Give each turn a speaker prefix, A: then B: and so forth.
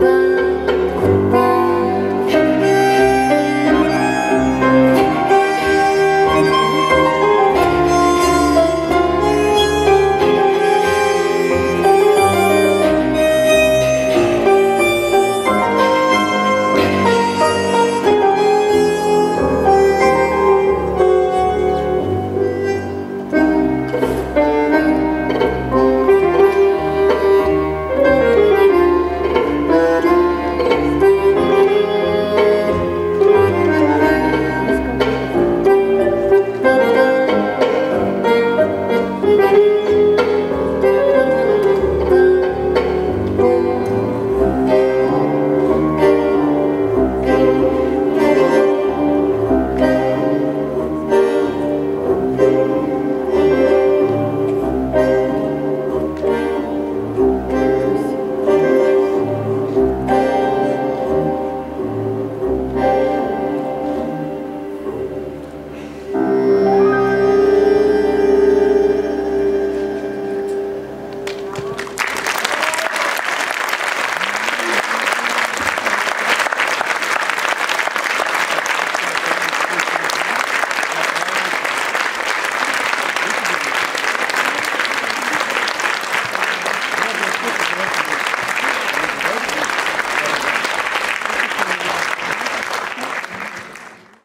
A: bye.